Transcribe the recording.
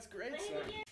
that's great, son.